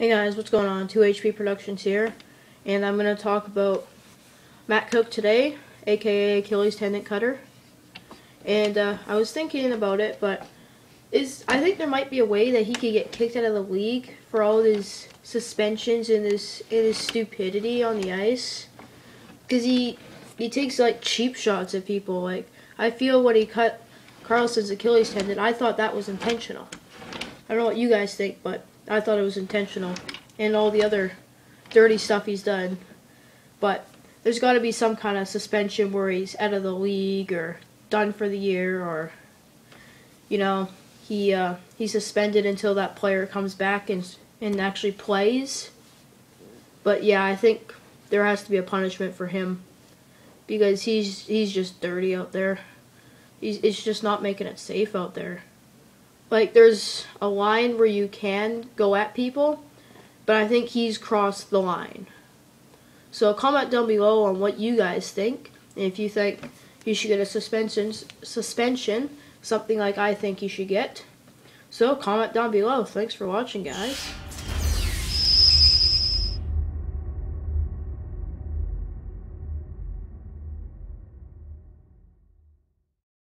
Hey guys, what's going on? 2HB Productions here, and I'm going to talk about Matt Cooke today, aka Achilles Tendon Cutter. And uh, I was thinking about it, but is I think there might be a way that he could get kicked out of the league for all his suspensions and his and his stupidity on the ice, because he he takes like cheap shots at people. Like I feel when he cut Karlsson's Achilles tendon, I thought that was intentional. I don't know what you guys think, but I thought it was intentional. And all the other dirty stuff he's done. But there's got to be some kind of suspension where he's out of the league or done for the year or, you know, he uh, he's suspended until that player comes back and and actually plays. But yeah, I think there has to be a punishment for him because he's he's just dirty out there. He's it's just not making it safe out there. Like there's a line where you can go at people, but I think he's crossed the line. So comment down below on what you guys think. And if you think he should get a suspension, suspension, something like I think he should get. So comment down below. Thanks for watching, guys.